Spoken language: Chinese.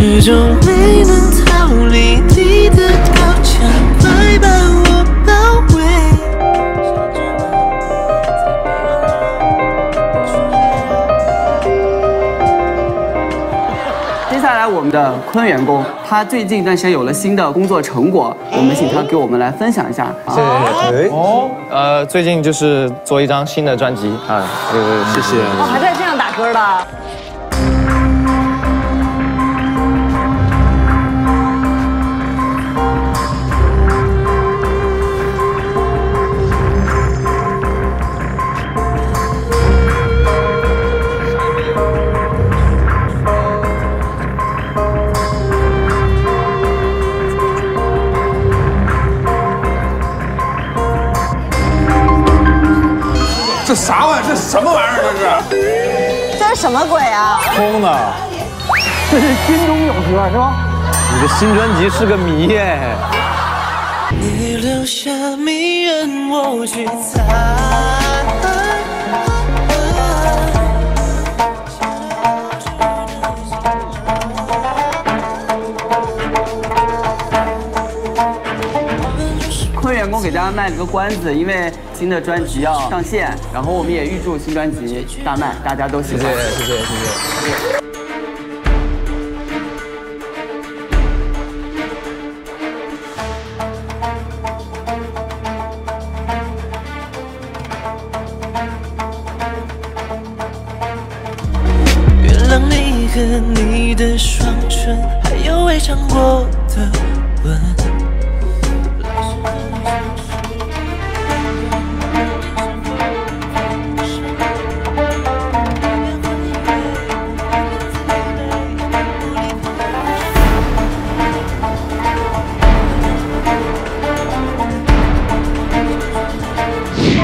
始终没能逃离你的高墙，快把我包围。接下来我们的坤员工，他最近一段时间有了新的工作成果，我们请他给我们来分享一下。谢谢。哦，呃，最近就是做一张新的专辑啊，呃，谢谢。哦，还在这样打歌的。这啥玩意儿？这什么玩意儿？这是这是什么鬼啊？空的，这是心中有歌是吧？你的新专辑是个谜耶。你留下迷人，我去猜。坤员工给大家卖了个关子，因为新的专辑要上线，然后我们也预祝新专辑大卖，大家都喜欢。谢谢谢谢。原谅你的双唇，还有未尝过 Yeah.